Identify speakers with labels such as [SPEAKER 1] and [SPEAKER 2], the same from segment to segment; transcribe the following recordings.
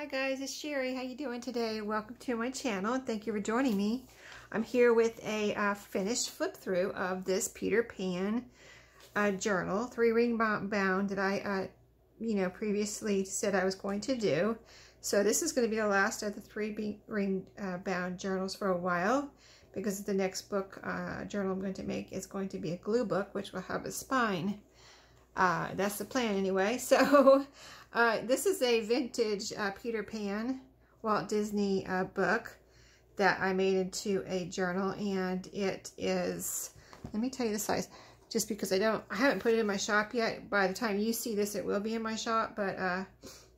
[SPEAKER 1] Hi guys, it's Sheree. How you doing today? Welcome to my channel and thank you for joining me. I'm here with a uh, finished flip through of this Peter Pan uh, journal, three ring bound that I, uh, you know, previously said I was going to do. So this is going to be the last of the three ring uh, bound journals for a while because the next book uh, journal I'm going to make is going to be a glue book, which will have a spine. Uh, that's the plan anyway. So uh, this is a vintage uh, Peter Pan Walt Disney uh, book that I made into a journal and it is, let me tell you the size, just because I don't, I haven't put it in my shop yet. By the time you see this, it will be in my shop, but, uh,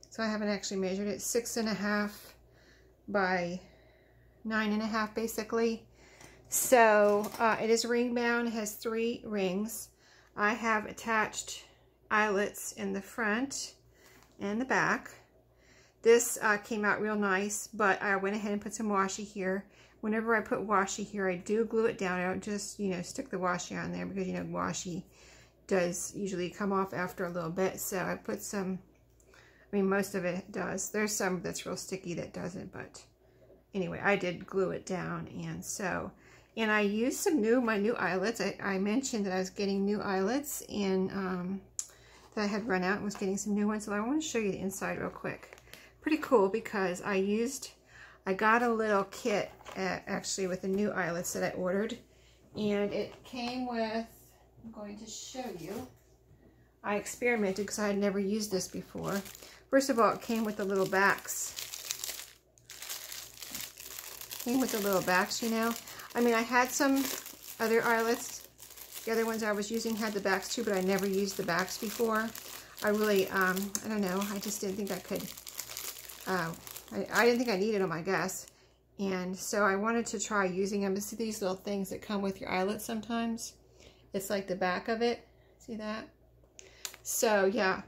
[SPEAKER 1] so I haven't actually measured it. Six and a half by nine and a half, basically. So, uh, it is ring bound, has three rings. I have attached eyelets in the front and the back. This uh, came out real nice, but I went ahead and put some washi here. Whenever I put washi here, I do glue it down. I don't just, you know, stick the washi on there because, you know, washi does usually come off after a little bit. So I put some, I mean, most of it does. There's some that's real sticky that doesn't, but anyway, I did glue it down. And so, and I used some new, my new eyelets. I, I mentioned that I was getting new eyelets and um, that I had run out and was getting some new ones. So I want to show you the inside real quick. Pretty cool because I used, I got a little kit at, actually with the new eyelets that I ordered. And it came with, I'm going to show you. I experimented because I had never used this before. First of all, it came with the little backs. Came with the little backs, you know. I mean, I had some other eyelets the other ones I was using had the backs too, but I never used the backs before. I really, um, I don't know, I just didn't think I could, uh, I, I didn't think I needed them, I guess. And so I wanted to try using them. See these little things that come with your eyelet sometimes? It's like the back of it. See that? So yeah,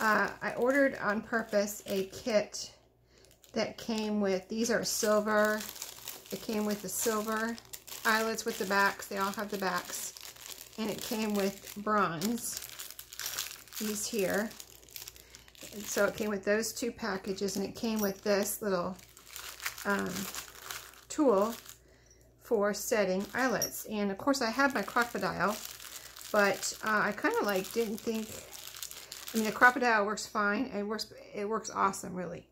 [SPEAKER 1] uh, I ordered on purpose a kit that came with, these are silver. It came with the silver eyelets with the backs. They all have the backs and it came with bronze, these here. And so it came with those two packages, and it came with this little um, tool for setting eyelets. And of course I have my Crop-A-Dile, but uh, I kind of like didn't think, I mean the Crop-A-Dile works fine, it works, it works awesome really.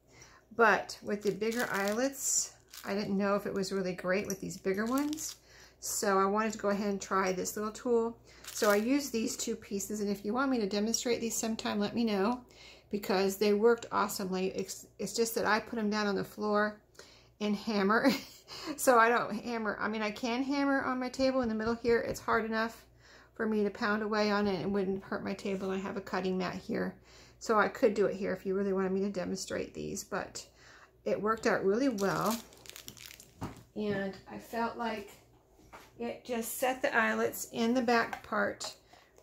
[SPEAKER 1] But with the bigger eyelets, I didn't know if it was really great with these bigger ones. So I wanted to go ahead and try this little tool. So I used these two pieces, and if you want me to demonstrate these sometime, let me know, because they worked awesomely. It's, it's just that I put them down on the floor and hammer. so I don't hammer. I mean, I can hammer on my table in the middle here. It's hard enough for me to pound away on it. It wouldn't hurt my table. I have a cutting mat here. So I could do it here if you really wanted me to demonstrate these, but it worked out really well. And I felt like it just set the eyelets in the back part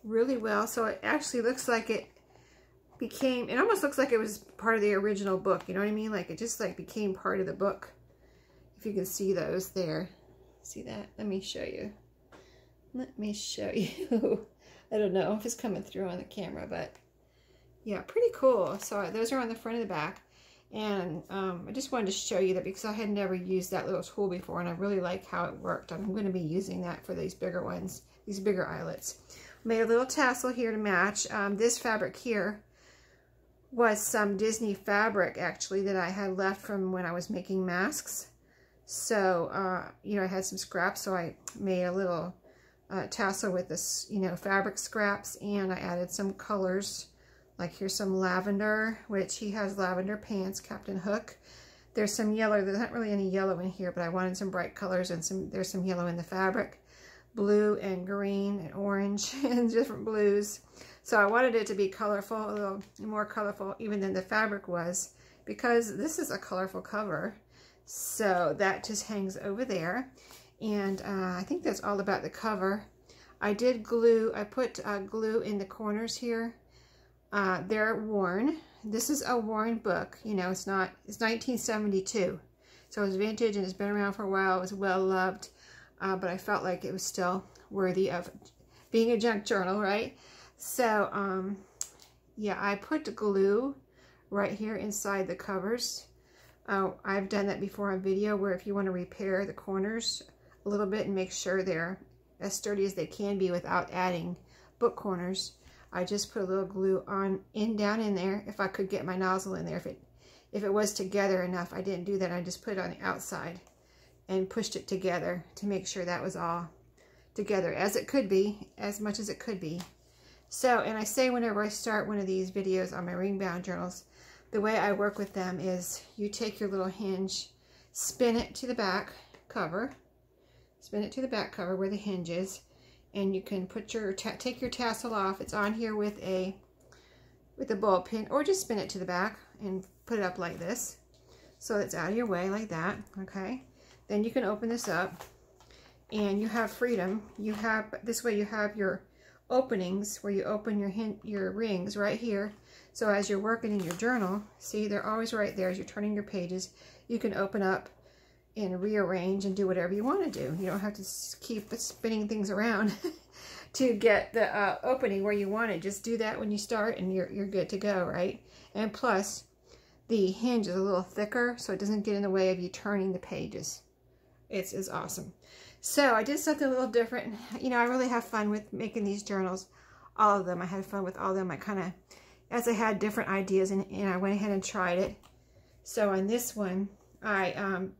[SPEAKER 1] really well. So it actually looks like it became, it almost looks like it was part of the original book. You know what I mean? Like it just like became part of the book. If you can see those there. See that? Let me show you. Let me show you. I don't know if it's coming through on the camera, but yeah, pretty cool. So those are on the front of the back. And um, I just wanted to show you that because I had never used that little tool before and I really like how it worked. I'm going to be using that for these bigger ones, these bigger eyelets. Made a little tassel here to match. Um, this fabric here was some Disney fabric actually that I had left from when I was making masks. So, uh, you know, I had some scraps so I made a little uh, tassel with this, you know, fabric scraps and I added some colors like here's some lavender, which he has lavender pants, Captain Hook. There's some yellow. There's not really any yellow in here, but I wanted some bright colors and some. there's some yellow in the fabric. Blue and green and orange and different blues. So I wanted it to be colorful, a little more colorful even than the fabric was because this is a colorful cover. So that just hangs over there. And uh, I think that's all about the cover. I did glue, I put uh, glue in the corners here uh, they're worn. This is a worn book. You know, it's not, it's 1972. So it's vintage and it's been around for a while. It was well loved. Uh, but I felt like it was still worthy of being a junk journal, right? So, um, yeah, I put glue right here inside the covers Oh, I've done that before on video where if you want to repair the corners a little bit and make sure they're as sturdy as they can be without adding book corners, I just put a little glue on in down in there if I could get my nozzle in there. If it if it was together enough, I didn't do that. I just put it on the outside and pushed it together to make sure that was all together as it could be, as much as it could be. So, and I say whenever I start one of these videos on my ring bound journals, the way I work with them is you take your little hinge, spin it to the back cover, spin it to the back cover where the hinge is, and you can put your take your tassel off. It's on here with a with a ball pin, or just spin it to the back and put it up like this, so it's out of your way like that. Okay, then you can open this up, and you have freedom. You have this way. You have your openings where you open your hint, your rings right here. So as you're working in your journal, see they're always right there as you're turning your pages. You can open up and rearrange and do whatever you want to do. You don't have to keep spinning things around to get the uh, opening where you want it. Just do that when you start and you're, you're good to go, right? And plus, the hinge is a little thicker so it doesn't get in the way of you turning the pages. It's, it's awesome. So I did something a little different. You know, I really have fun with making these journals. All of them. I had fun with all of them. I kind of, as I had different ideas and, and I went ahead and tried it. So on this one, I um,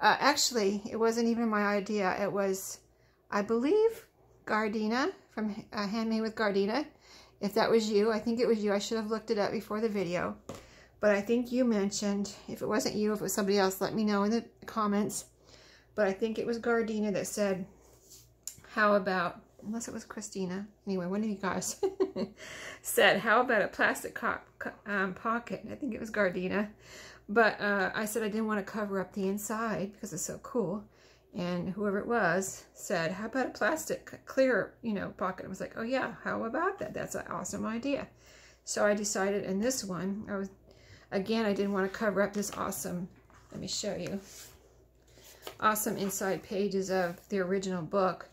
[SPEAKER 1] uh, actually, it wasn't even my idea. It was, I believe, Gardena from uh, Handmade with Gardena. If that was you, I think it was you. I should have looked it up before the video. But I think you mentioned, if it wasn't you, if it was somebody else, let me know in the comments. But I think it was Gardena that said, how about, unless it was Christina. Anyway, one of you guys said, how about a plastic um, pocket? I think it was Gardena. But uh, I said I didn't want to cover up the inside because it's so cool. And whoever it was said, how about a plastic clear, you know, pocket? I was like, oh yeah, how about that? That's an awesome idea. So I decided in this one, I was, again, I didn't want to cover up this awesome, let me show you, awesome inside pages of the original book.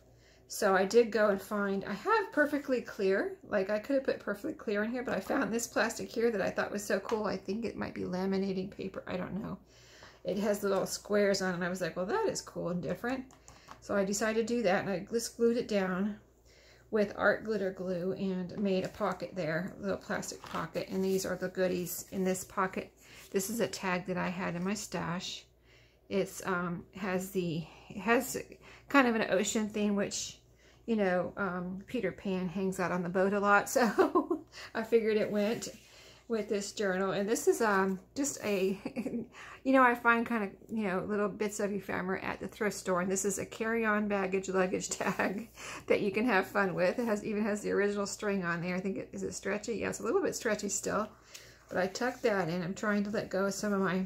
[SPEAKER 1] So I did go and find, I have perfectly clear, like I could have put perfectly clear in here, but I found this plastic here that I thought was so cool. I think it might be laminating paper. I don't know. It has little squares on it. And I was like, well, that is cool and different. So I decided to do that and I just glued it down with art glitter glue and made a pocket there, a little plastic pocket. And these are the goodies in this pocket. This is a tag that I had in my stash. It's um, has the, it has kind of an ocean theme, which you know, um, Peter Pan hangs out on the boat a lot, so I figured it went with this journal. And this is um just a, you know, I find kind of, you know, little bits of ephemera at the thrift store. And this is a carry-on baggage luggage tag that you can have fun with. It has even has the original string on there. I think, it, is it stretchy? Yes, a little bit stretchy still. But I tucked that in. I'm trying to let go of some of my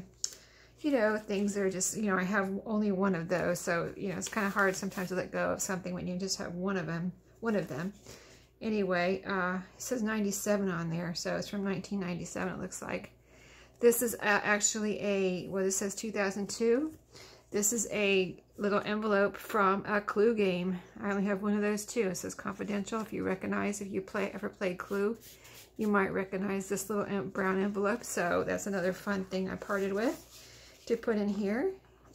[SPEAKER 1] you know, things are just, you know, I have only one of those. So, you know, it's kind of hard sometimes to let go of something when you just have one of them, one of them. Anyway, uh, it says 97 on there. So it's from 1997, it looks like. This is actually a, well, this says 2002. This is a little envelope from a Clue game. I only have one of those too. It says confidential. If you recognize, if you play ever played Clue, you might recognize this little brown envelope. So that's another fun thing I parted with to put in here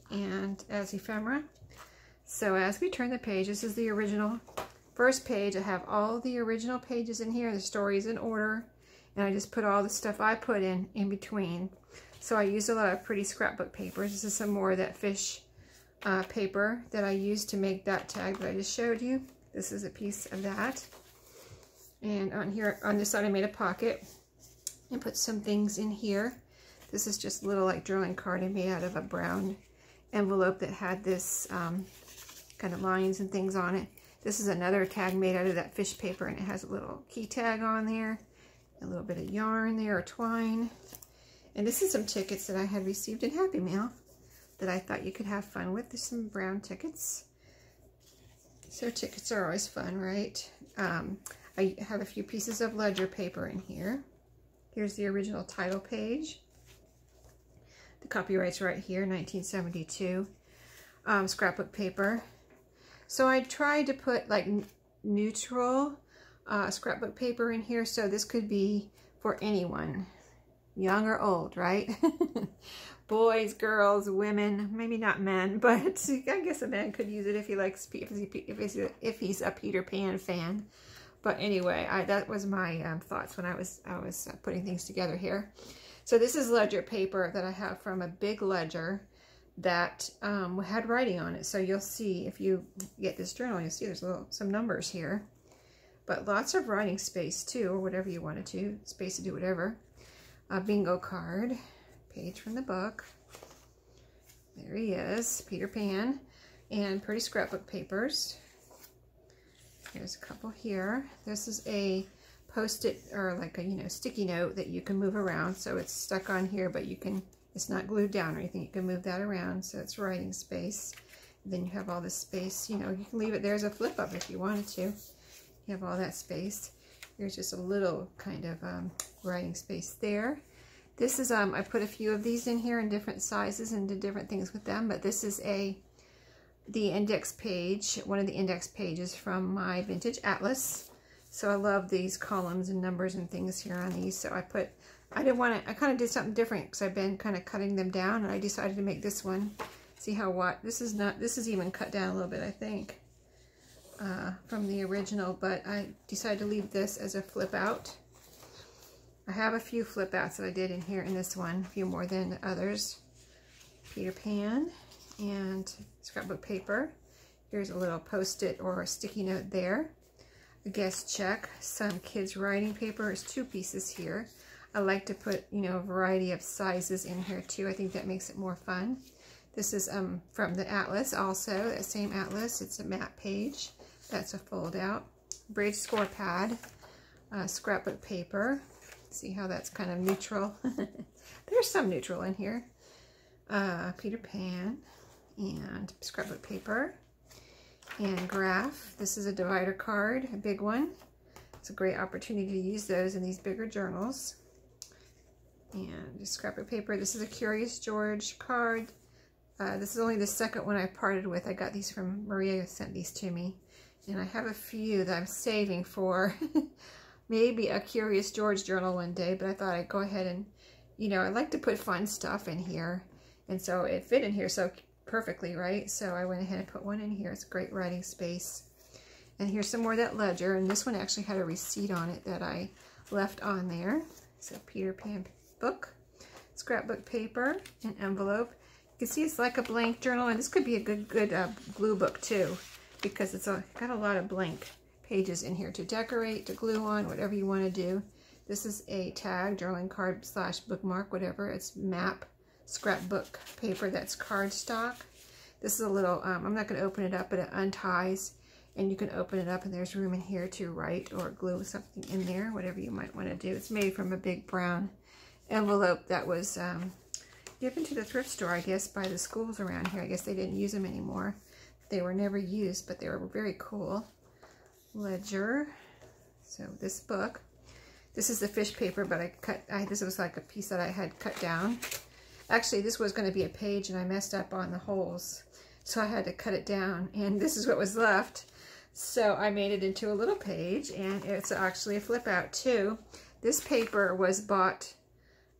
[SPEAKER 1] and as ephemera. So as we turn the page, this is the original first page. I have all the original pages in here. The stories in order. And I just put all the stuff I put in in between. So I use a lot of pretty scrapbook papers. This is some more of that fish uh, paper that I used to make that tag that I just showed you. This is a piece of that. And on here, on this side, I made a pocket and put some things in here. This is just a little like drawing card I made out of a brown envelope that had this um, kind of lines and things on it. This is another tag made out of that fish paper and it has a little key tag on there, a little bit of yarn there or twine. And this is some tickets that I had received in Happy Mail that I thought you could have fun with. There's some brown tickets. So tickets are always fun, right? Um, I have a few pieces of ledger paper in here. Here's the original title page. The copyright's right here, 1972. Um, scrapbook paper. So I tried to put like neutral uh, scrapbook paper in here. So this could be for anyone. young or old, right? Boys, girls, women, maybe not men, but I guess a man could use it if he likes, if he's, if he's a Peter Pan fan. But anyway, I, that was my um, thoughts when I was I was uh, putting things together here. So this is ledger paper that I have from a big ledger that um, had writing on it. So you'll see if you get this journal, you'll see there's little some numbers here. But lots of writing space too, or whatever you wanted to, space to do whatever. A bingo card, page from the book. There he is, Peter Pan, and pretty scrapbook papers. There's a couple here. This is a post-it or like a, you know, sticky note that you can move around. So it's stuck on here, but you can, it's not glued down or anything. You can move that around. So it's writing space. then you have all this space, you know, you can leave it there as a flip up if you wanted to. You have all that space. Here's just a little kind of um, writing space there. This is, um, I put a few of these in here in different sizes and did different things with them, but this is a the index page, one of the index pages from my vintage atlas. So I love these columns and numbers and things here on these. So I put, I didn't want to, I kind of did something different because I've been kind of cutting them down and I decided to make this one. See how what, this is not, this is even cut down a little bit, I think, uh, from the original, but I decided to leave this as a flip out. I have a few flip outs that I did in here in this one, a few more than others. Peter Pan and scrapbook paper. Here's a little post-it or a sticky note there. Guest check, some kids writing paper. There's two pieces here. I like to put, you know, a variety of sizes in here too. I think that makes it more fun. This is um, from the Atlas also, that same Atlas. It's a map page. That's a fold out. Bridge score pad, uh, scrapbook paper. See how that's kind of neutral. There's some neutral in here. Uh, Peter Pan, and scrapbook paper and graph. This is a divider card, a big one. It's a great opportunity to use those in these bigger journals. And just scrapbook paper. This is a Curious George card. Uh, this is only the second one I parted with. I got these from Maria sent these to me. And I have a few that I'm saving for maybe a Curious George journal one day, but I thought I'd go ahead and, you know, I like to put fun stuff in here. And so it fit in here. So perfectly, right? So I went ahead and put one in here. It's a great writing space. And here's some more of that ledger. And this one actually had a receipt on it that I left on there. So Peter Pan book, scrapbook paper, an envelope. You can see it's like a blank journal. And this could be a good, good uh, glue book too. Because it's a, got a lot of blank pages in here to decorate, to glue on, whatever you want to do. This is a tag, journaling card slash bookmark, whatever. It's map scrapbook paper that's cardstock. This is a little, um, I'm not going to open it up, but it unties and you can open it up and there's room in here to write or glue something in there, whatever you might want to do. It's made from a big brown envelope that was um, given to the thrift store, I guess, by the schools around here. I guess they didn't use them anymore. They were never used, but they were very cool. Ledger. So this book. This is the fish paper, but I cut, I, this was like a piece that I had cut down. Actually, this was going to be a page and I messed up on the holes. So I had to cut it down and this is what was left. So I made it into a little page and it's actually a flip out too. This paper was bought,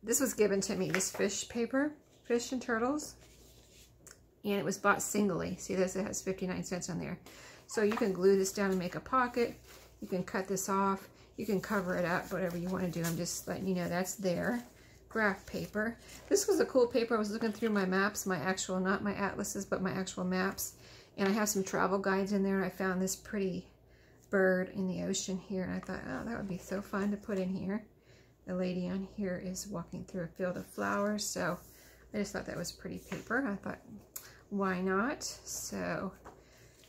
[SPEAKER 1] this was given to me, this fish paper, fish and turtles. And it was bought singly. See this, it has 59 cents on there. So you can glue this down and make a pocket. You can cut this off. You can cover it up, whatever you want to do. I'm just letting you know that's there graph paper. This was a cool paper. I was looking through my maps, my actual, not my atlases, but my actual maps. And I have some travel guides in there. I found this pretty bird in the ocean here. And I thought, oh, that would be so fun to put in here. The lady on here is walking through a field of flowers. So I just thought that was pretty paper. I thought, why not? So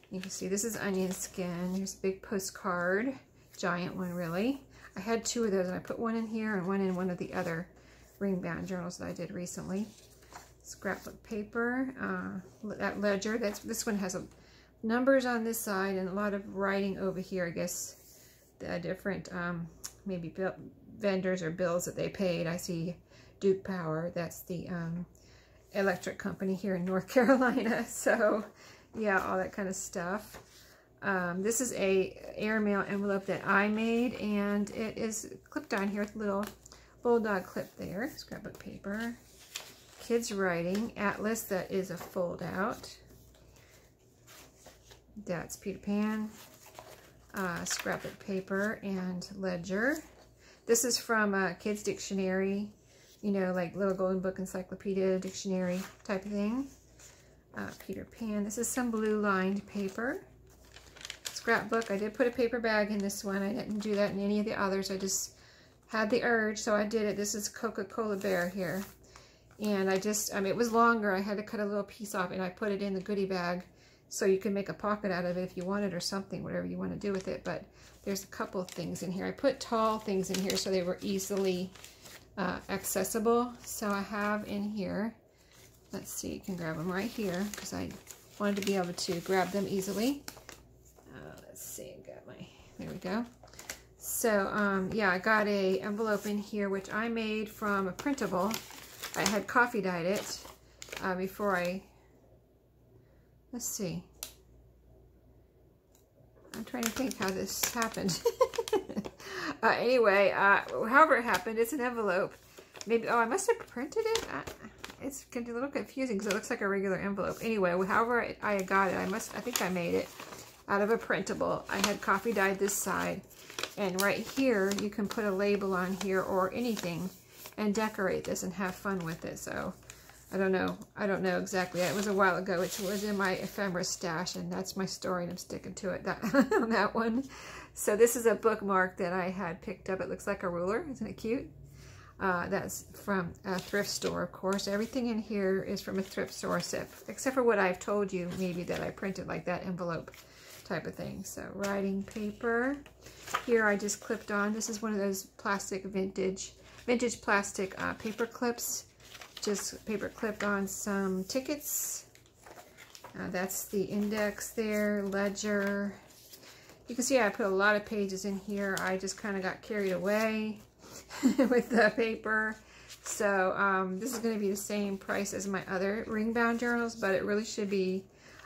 [SPEAKER 1] you can see this is onion skin. There's a big postcard, giant one really. I had two of those and I put one in here and one in one of the other ring bound journals that I did recently. Scrapbook paper, uh, that ledger. That's This one has a, numbers on this side and a lot of writing over here. I guess the different um, maybe vendors or bills that they paid. I see Duke Power. That's the um, electric company here in North Carolina. So yeah, all that kind of stuff. Um, this is a airmail envelope that I made and it is clipped on here with little bulldog clip there, scrapbook paper. Kids writing, atlas that is a fold out. That's Peter Pan, uh, scrapbook paper and ledger. This is from a Kids Dictionary, you know, like Little Golden Book Encyclopedia Dictionary type of thing. Uh, Peter Pan. This is some blue lined paper. Scrapbook. I did put a paper bag in this one. I didn't do that in any of the others. I just had the urge, so I did it. This is Coca-Cola Bear here. And I just, mean, it was longer. I had to cut a little piece off and I put it in the goodie bag so you can make a pocket out of it if you want it or something, whatever you want to do with it. But there's a couple things in here. I put tall things in here so they were easily uh, accessible. So I have in here, let's see, you can grab them right here because I wanted to be able to grab them easily. Uh, let's see, I got my, there we go. So um, yeah, I got a envelope in here which I made from a printable. I had coffee dyed it uh, before I Let's see. I'm trying to think how this happened. uh, anyway, uh, however it happened, it's an envelope. Maybe, oh, I must have printed it. Uh, it's a little confusing because it looks like a regular envelope. Anyway, however I got it, I must, I think I made it out of a printable. I had coffee dyed this side. And right here, you can put a label on here or anything and decorate this and have fun with it. So I don't know. I don't know exactly. It was a while ago. It was in my ephemera stash, and that's my story, and I'm sticking to it that, on that one. So this is a bookmark that I had picked up. It looks like a ruler. Isn't it cute? Uh, that's from a thrift store, of course. Everything in here is from a thrift store, except, except for what I've told you, maybe that I printed like that envelope type of thing. So writing paper. Here I just clipped on. This is one of those plastic vintage, vintage plastic uh, paper clips just paper clipped on some tickets. Uh, that's the index there, ledger. You can see I put a lot of pages in here. I just kind of got carried away with the paper. So um, this is going to be the same price as my other ring-bound journals, but it really should be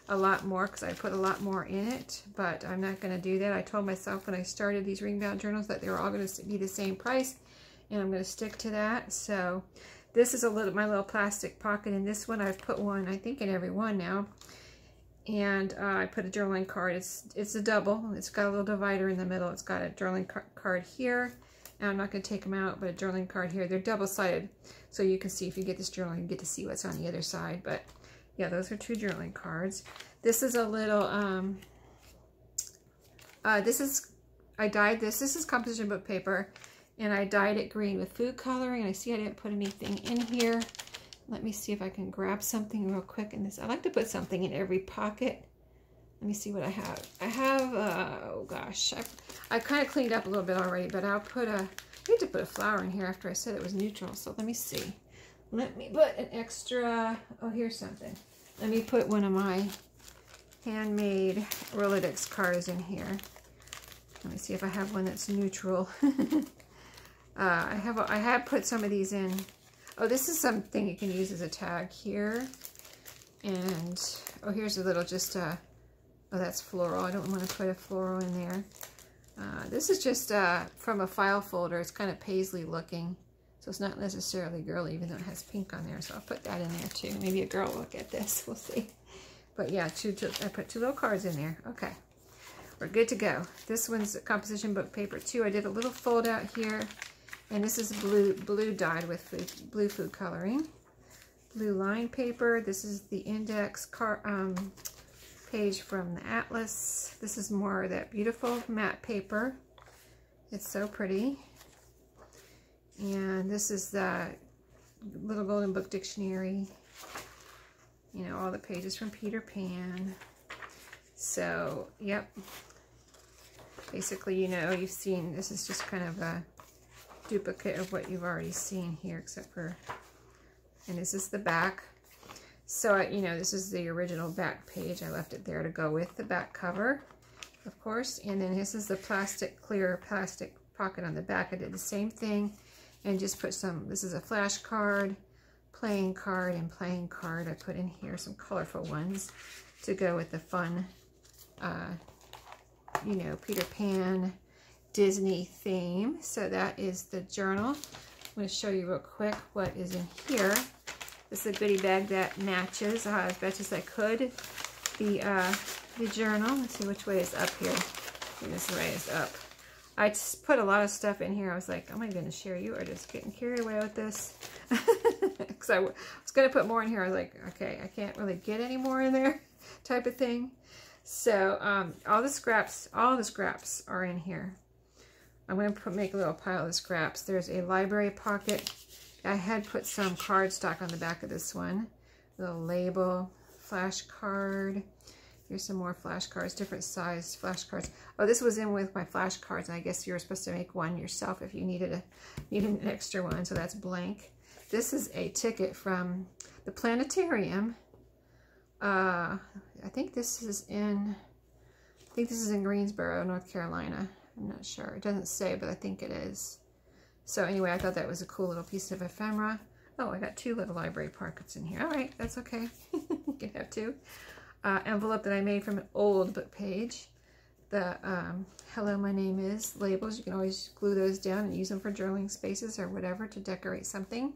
[SPEAKER 1] a lot more because I put a lot more in it, but I'm not going to do that. I told myself when I started these ring-bound journals that they were all going to be the same price, and I'm going to stick to that. So this is a little my little plastic pocket. In this one, I've put one, I think, in every one now. And uh, I put a journaling card. It's it's a double. It's got a little divider in the middle. It's got a journaling card here. And I'm not going to take them out, but a journaling card here. They're double-sided, so you can see if you get this journal, you get to see what's on the other side. But yeah, those are two journaling cards. This is a little, um, uh, this is, I dyed this. This is composition book paper. And I dyed it green with food coloring. and I see I didn't put anything in here. Let me see if I can grab something real quick in this. I like to put something in every pocket. Let me see what I have. I have, uh, oh gosh, I, I kind of cleaned up a little bit already, but I'll put a, I need to put a flower in here after I said it was neutral. So let me see. Let me put an extra, oh, here's something. Let me put one of my handmade Rolodex cards in here. Let me see if I have one that's neutral. Uh, I have I have put some of these in. Oh, this is something you can use as a tag here. And, oh, here's a little just, uh, oh, that's floral. I don't want to put a floral in there. Uh, this is just uh, from a file folder. It's kind of paisley looking. So it's not necessarily girly, even though it has pink on there. So I'll put that in there too. Maybe a girl will get this. We'll see. But yeah, two, two, I put two little cards in there. Okay. We're good to go. This one's composition book paper too. I did a little fold out here and this is blue, blue dyed with food, blue food coloring. Blue line paper. This is the index car, um, page from the Atlas. This is more that beautiful matte paper. It's so pretty. And this is the Little Golden Book Dictionary. You know, all the pages from Peter Pan. So, yep. Basically, you know, you've seen, this is just kind of a duplicate of what you've already seen here, except for, and this is the back. So, you know, this is the original back page. I left it there to go with the back cover, of course. And then this is the plastic, clear plastic pocket on the back. I did the same thing and just put some, this is a flashcard, playing card, and playing card. I put in here some colorful ones to go with the fun, uh, you know, Peter Pan, Disney theme. So that is the journal I'm going to show you real quick what is in here. This is a goodie bag that matches uh, as best as I could. The, uh, the journal. Let's see which way is up here. This way is up. I just put a lot of stuff in here. I was like, I going to share you or just getting carried away with this? Because I was going to put more in here. I was like, okay, I can't really get any more in there type of thing. So um, all the scraps, all the scraps are in here. I'm going to put, make a little pile of scraps. There's a library pocket. I had put some cardstock on the back of this one. Little label, flashcard. Here's some more flashcards, different size flashcards. Oh, this was in with my flashcards, and I guess you were supposed to make one yourself if you needed a needed an extra one, so that's blank. This is a ticket from the planetarium. Uh, I think this is in, I think this is in Greensboro, North Carolina. I'm not sure. It doesn't say, but I think it is. So anyway, I thought that was a cool little piece of ephemera. Oh, I got two little library pockets in here. All right, that's okay. you can have two. Uh, envelope that I made from an old book page. The um, hello, my name is labels. You can always glue those down and use them for journaling spaces or whatever to decorate something.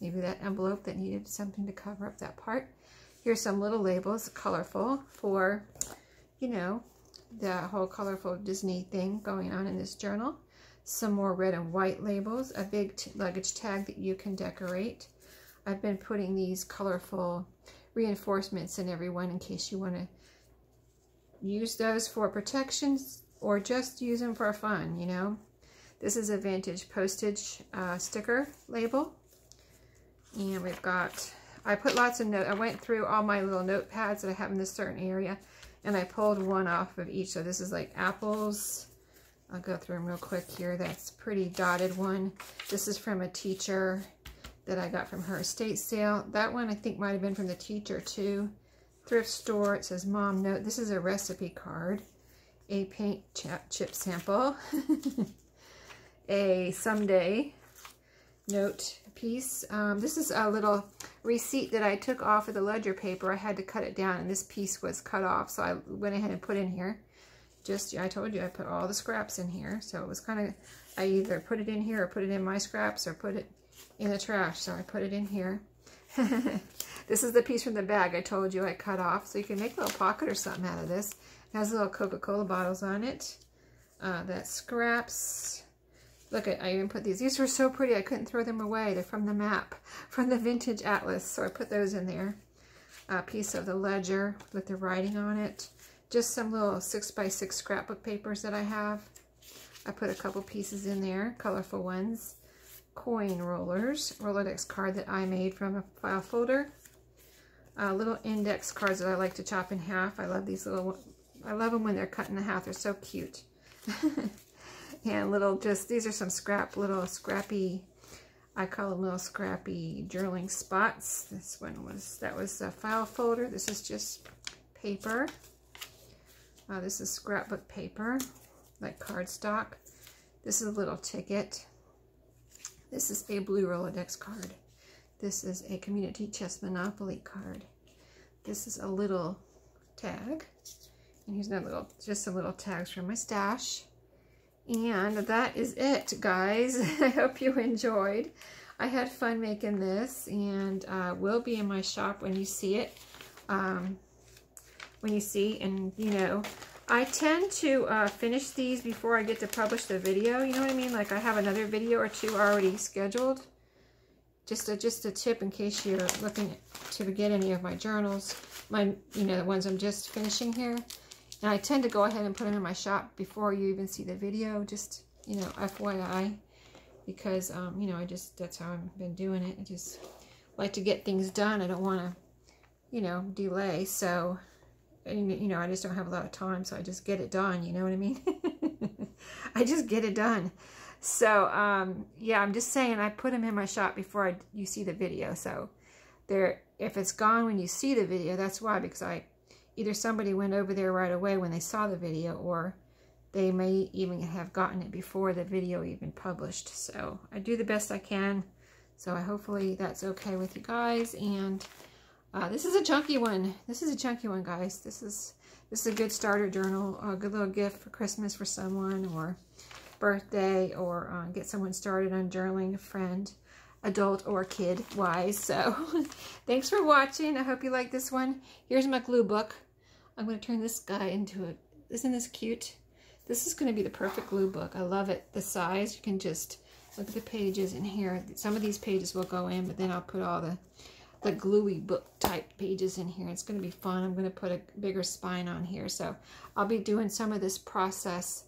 [SPEAKER 1] Maybe that envelope that needed something to cover up that part. Here's some little labels, colorful, for, you know, the whole colorful Disney thing going on in this journal. Some more red and white labels, a big luggage tag that you can decorate. I've been putting these colorful reinforcements in every one in case you want to use those for protections or just use them for fun, you know. This is a vintage postage uh, sticker label. And we've got, I put lots of note. I went through all my little notepads that I have in this certain area and I pulled one off of each. So this is like apples. I'll go through them real quick here. That's pretty dotted one. This is from a teacher that I got from her estate sale. That one I think might have been from the teacher too. Thrift store. It says mom note. This is a recipe card. A paint chip sample. a someday note piece. Um, this is a little receipt that I took off of the ledger paper. I had to cut it down and this piece was cut off. So I went ahead and put in here. Just, I told you I put all the scraps in here. So it was kind of, I either put it in here or put it in my scraps or put it in the trash. So I put it in here. this is the piece from the bag I told you I cut off. So you can make a little pocket or something out of this. It has little Coca-Cola bottles on it. Uh, that scraps. Look, at I even put these. These were so pretty, I couldn't throw them away. They're from the map, from the vintage atlas. So I put those in there. A piece of the ledger with the writing on it. Just some little 6 by 6 scrapbook papers that I have. I put a couple pieces in there, colorful ones. Coin rollers, Rolodex card that I made from a file folder. Uh, little index cards that I like to chop in half. I love these little, I love them when they're cut in half. They're so cute. and little just, these are some scrap, little scrappy, I call them little scrappy journaling spots. This one was, that was a file folder. This is just paper. Uh, this is scrapbook paper, like cardstock. This is a little ticket. This is a blue Rolodex card. This is a Community Chest Monopoly card. This is a little tag. And here's another little, just some little tags from my stash. And that is it, guys. I hope you enjoyed. I had fun making this and uh, will be in my shop when you see it. Um, when you see and, you know, I tend to uh, finish these before I get to publish the video. You know what I mean? Like I have another video or two already scheduled. Just a, just a tip in case you're looking to get any of my journals. My, you know, the ones I'm just finishing here. And I tend to go ahead and put them in my shop before you even see the video, just, you know, FYI. Because, um, you know, I just, that's how I've been doing it. I just like to get things done. I don't want to, you know, delay. So, and, you know, I just don't have a lot of time, so I just get it done. You know what I mean? I just get it done. So, um, yeah, I'm just saying I put them in my shop before I, you see the video. So, there, if it's gone when you see the video, that's why, because I either somebody went over there right away when they saw the video or they may even have gotten it before the video even published. So I do the best I can. So I hopefully that's okay with you guys. And uh, this is a chunky one. This is a chunky one, guys. This is this is a good starter journal, a good little gift for Christmas for someone or birthday or uh, get someone started on journaling, a friend, adult or kid wise. So thanks for watching. I hope you like this one. Here's my glue book. I'm going to turn this guy into a, isn't this cute? This is going to be the perfect glue book. I love it. The size, you can just look at the pages in here. Some of these pages will go in, but then I'll put all the, the gluey book type pages in here. It's going to be fun. I'm going to put a bigger spine on here. So I'll be doing some of this process,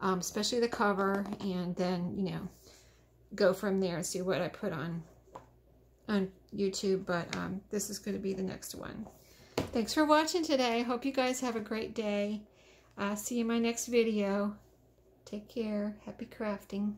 [SPEAKER 1] um, especially the cover, and then, you know, go from there and see what I put on on YouTube. But um, this is going to be the next one. Thanks for watching today. Hope you guys have a great day. Uh, see you in my next video. Take care. Happy crafting.